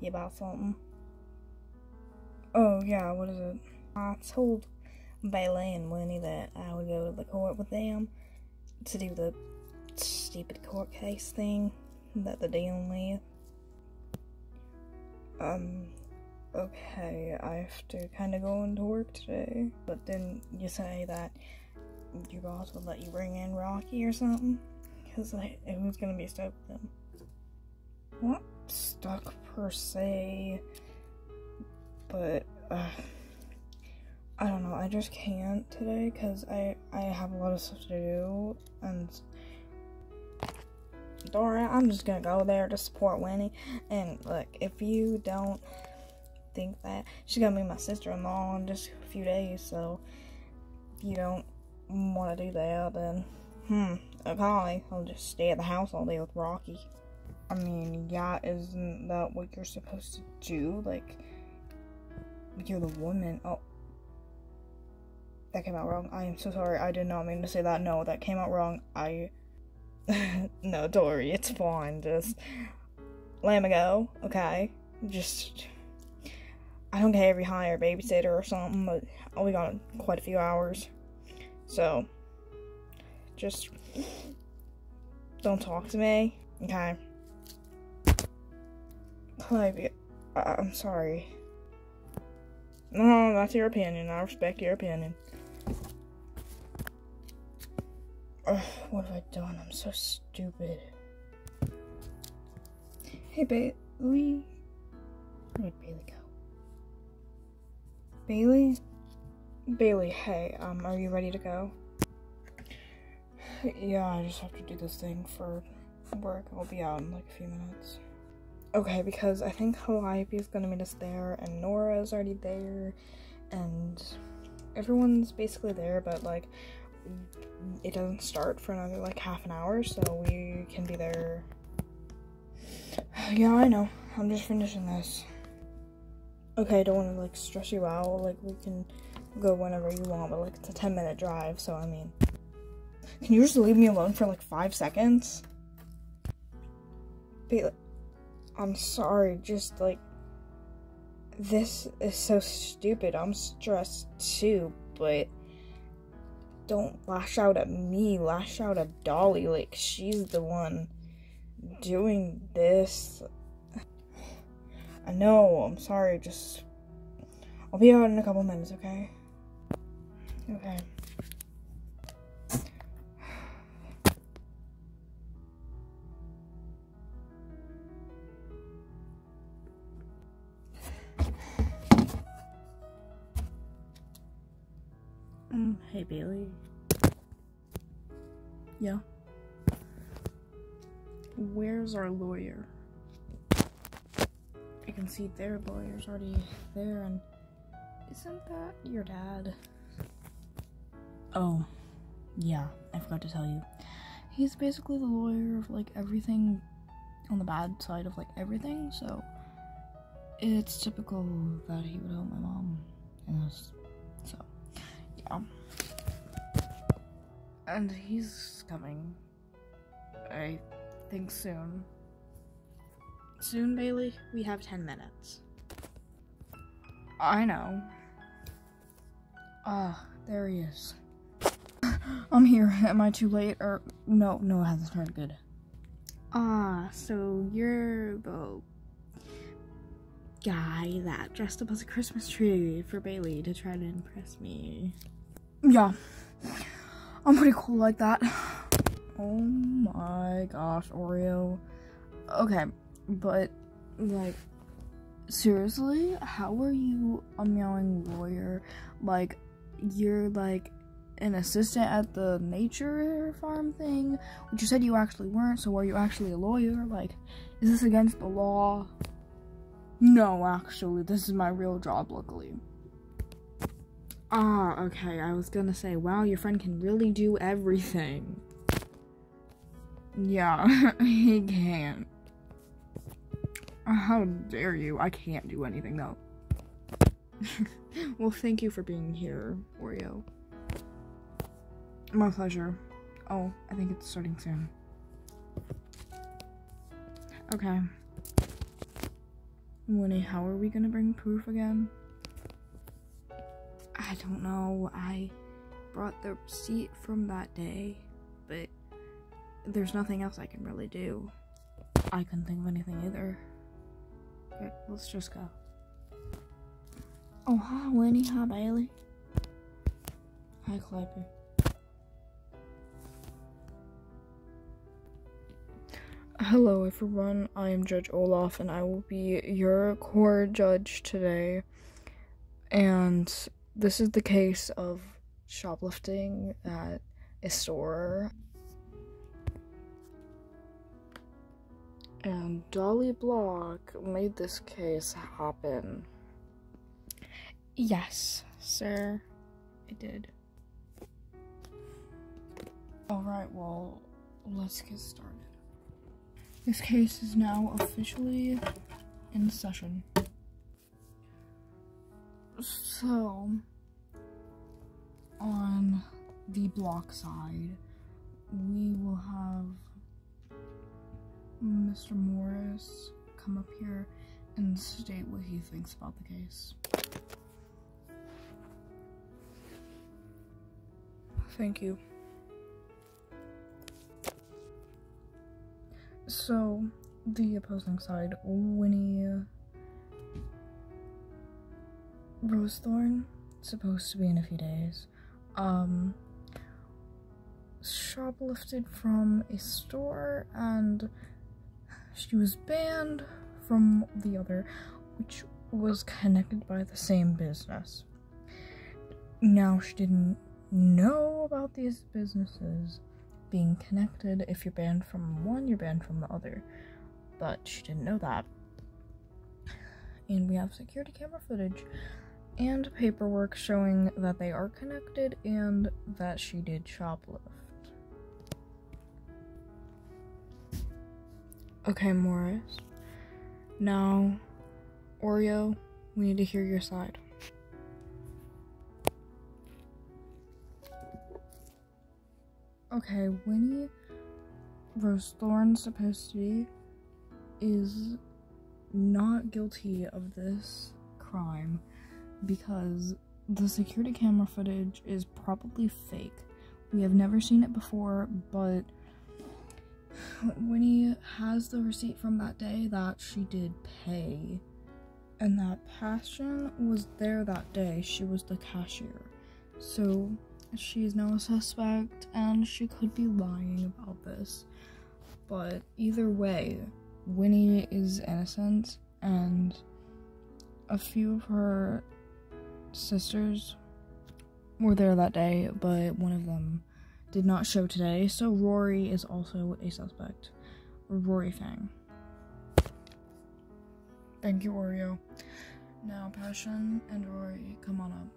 You about something. Oh, yeah, what is it? I told Bailey and Winnie that I would go to the court with them to do the stupid court case thing that they're dealing with. Um, okay, I have to kind of go into work today. But then you say that your boss would let you bring in Rocky or something? Because it was gonna be stuck with him. Not stuck per se, but uh, I don't know. I just can't today because I I have a lot of stuff to do and. Dora, I'm just gonna go there to support Winnie. And look, if you don't think that she's gonna be my sister-in-law in just a few days, so if you don't want to do that, then hmm, okay, I'll just stay at the house all day with Rocky. I mean, yeah, isn't that what you're supposed to do? Like, you're the woman. Oh, that came out wrong. I am so sorry. I did not mean to say that. No, that came out wrong. I. no, Dory, it's fine. Just let me go, okay? Just. I don't care if you hire a babysitter or something, but oh, we got quite a few hours. So, just don't talk to me, okay? Clive, I'm sorry. No, that's your opinion. I respect your opinion. Ugh, what have I done? I'm so stupid. Hey, Bailey. Where did Bailey go? Bailey? Bailey, hey, um, are you ready to go? Yeah, I just have to do this thing for work. I'll be out in like a few minutes. Okay, because I think Calliope is gonna meet us there, and Nora is already there, and everyone's basically there, but like it doesn't start for another like half an hour, so we can be there. Yeah, I know. I'm just finishing this. Okay, I don't want to like stress you out. Like we can go whenever you want, but like it's a 10 minute drive, so I mean. Can you just leave me alone for like five seconds? Be I'm sorry, just like. This is so stupid. I'm stressed too, but. Don't lash out at me, lash out at Dolly. Like, she's the one doing this. I know, I'm sorry, just. I'll be out in a couple minutes, okay? Okay. Hey Bailey. Yeah. Where's our lawyer? I can see their lawyer's already there, and isn't that your dad? Oh, yeah, I forgot to tell you. He's basically the lawyer of like everything on the bad side of like everything, so it's typical that he would help my mom in this. So, yeah. And he's coming. I think soon. Soon, Bailey? We have 10 minutes. I know. Ah, there he is. I'm here. Am I too late? Or no, no, it hasn't started good. Ah, so you're the guy that dressed up as a Christmas tree for Bailey to try to impress me. Yeah. I'm pretty cool like that. Oh my gosh, Oreo. Okay, but like seriously, how are you a meowing lawyer? Like you're like an assistant at the nature farm thing, which you said you actually weren't, so are you actually a lawyer? Like, is this against the law? No, actually, this is my real job, luckily. Ah, okay, I was gonna say, wow, your friend can really do everything. Yeah, he can. How dare you? I can't do anything, though. well, thank you for being here, Oreo. My pleasure. Oh, I think it's starting soon. Okay. Winnie, how are we gonna bring proof again? I don't know. I brought the receipt from that day, but there's nothing else I can really do. I couldn't think of anything either. Okay, let's just go. Oh, hi, Winnie. Hi, Bailey. Hi, Clapper. Hello, everyone. I am Judge Olaf, and I will be your court judge today. And this is the case of shoplifting at a store. And Dolly Block made this case happen. Yes, sir, I did. Alright, well, let's get started. This case is now officially in session. So, on the block side, we will have Mr. Morris come up here and state what he thinks about the case. Thank you. So, the opposing side, Winnie Rosethorn, supposed to be in a few days, um, shoplifted from a store and she was banned from the other, which was connected by the same business. Now, she didn't know about these businesses being connected. If you're banned from one, you're banned from the other. But she didn't know that. And we have security camera footage and paperwork showing that they are connected and that she did shoplift. Okay, Morris. Now, Oreo, we need to hear your side. Okay, Winnie Rosethorn supposed to be is not guilty of this crime because the security camera footage is probably fake. We have never seen it before, but Winnie has the receipt from that day that she did pay. And that Passion was there that day. She was the cashier. So she is now a suspect and she could be lying about this. But either way, Winnie is innocent and a few of her sisters were there that day, but one of them did not show today, so Rory is also a suspect. Rory Fang. Thank you, Oreo. Now, Passion and Rory, come on up.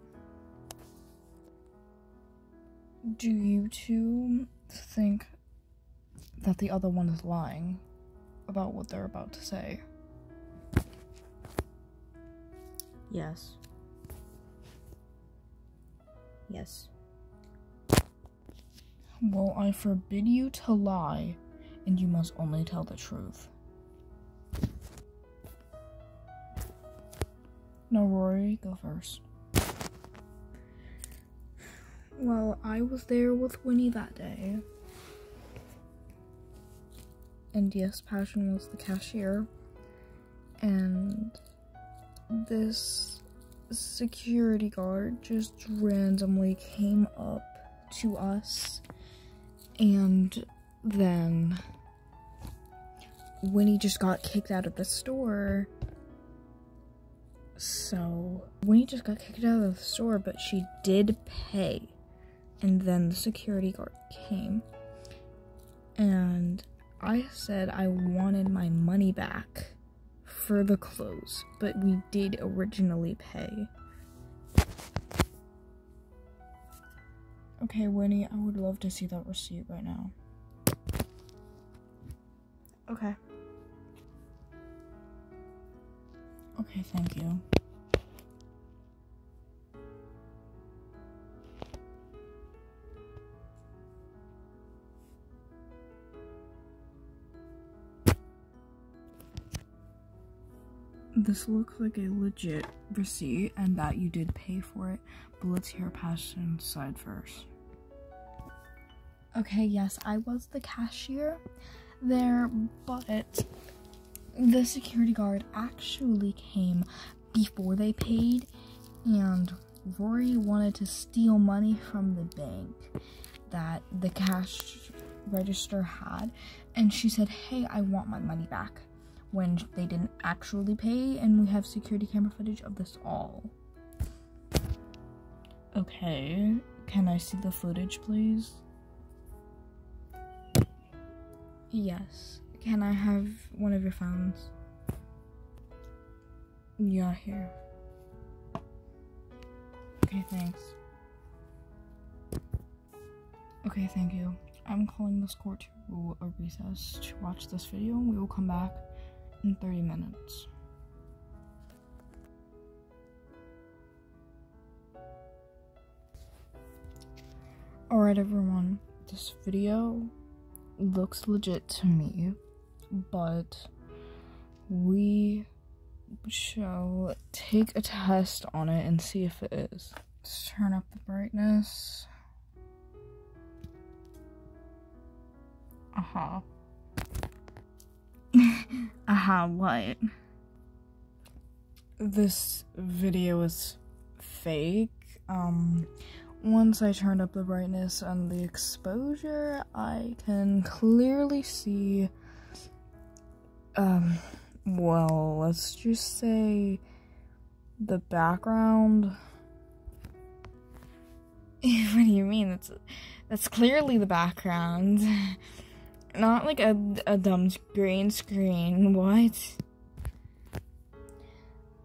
Do you two think that the other one is lying about what they're about to say? Yes. Yes. Well, I forbid you to lie, and you must only tell the truth. No, Rory, go first. Well, I was there with Winnie that day. And yes, Passion was the cashier. And this security guard just randomly came up to us. And then Winnie just got kicked out of the store. So, Winnie just got kicked out of the store, but she did pay and then the security guard came and I said I wanted my money back for the clothes, but we did originally pay. Okay, Winnie, I would love to see that receipt right now. Okay. Okay, thank you. This looks like a legit receipt and that you did pay for it, but let's hear past side first. Okay, yes, I was the cashier there, but the security guard actually came before they paid, and Rory wanted to steal money from the bank that the cash register had, and she said, Hey, I want my money back when they didn't actually pay, and we have security camera footage of this all. Okay, can I see the footage, please? Yes. Can I have one of your phones? Yeah, here. Okay, thanks. Okay, thank you. I'm calling this court to a recess to watch this video. And we will come back in 30 minutes. Alright, everyone. This video looks legit to me, but we shall take a test on it and see if it is. Let's turn up the brightness. Uh-huh. Uh-huh, what? This video is fake. Um, once I turned up the brightness and the exposure, I can clearly see, um, well, let's just say the background. what do you mean? That's, that's clearly the background. Not like a, a dumb green screen. What?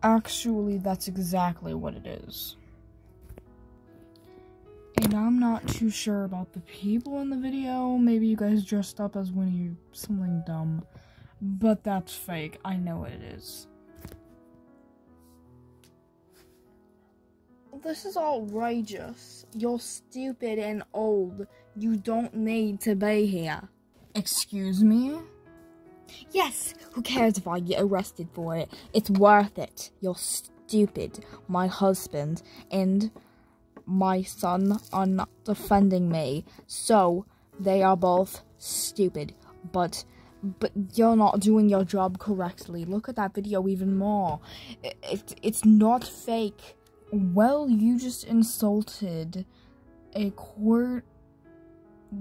Actually, that's exactly what it is. And I'm not too sure about the people in the video. Maybe you guys dressed up as Winnie something dumb. But that's fake. I know it is. This is outrageous. You're stupid and old. You don't need to be here. Excuse me? Yes, who cares if I get arrested for it? It's worth it. You're stupid. My husband and my son are not defending me, so they are both stupid. But but you're not doing your job correctly. Look at that video even more. It, it, it's not fake. Well, you just insulted a court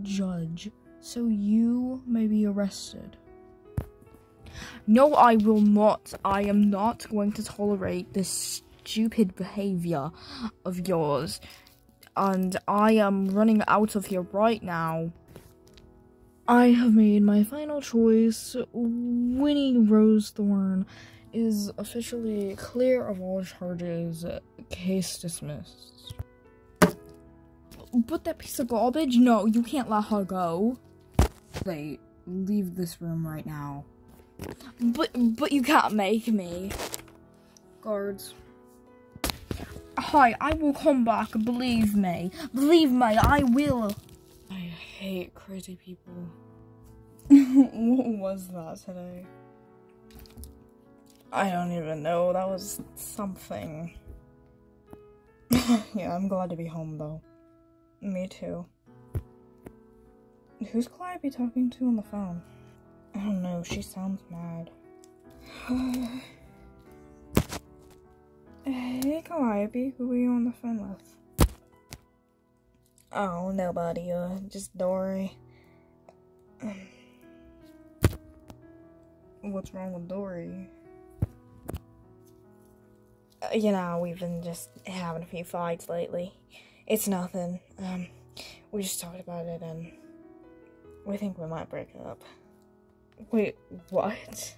judge, so you may be arrested. No, I will not. I am not going to tolerate this stupid behavior of yours. And I am running out of here right now. I have made my final choice. Winnie Rosethorn is officially clear of all charges. Case dismissed. But that piece of garbage? No, you can't let her go. Wait, leave this room right now. But but you can't make me. Guards. Hi, I will come back, believe me. Believe me, I will. I hate crazy people. what was that today? I don't even know. That was something. yeah, I'm glad to be home though. Me too. Who's Calliope talking to on the phone? I don't know, she sounds mad. hey Calliope, who are you on the phone with? Oh, nobody, uh, just Dory. What's wrong with Dory? Uh, you know, we've been just having a few fights lately. It's nothing. Um, we just talked about it and we think we might break up. Wait, what?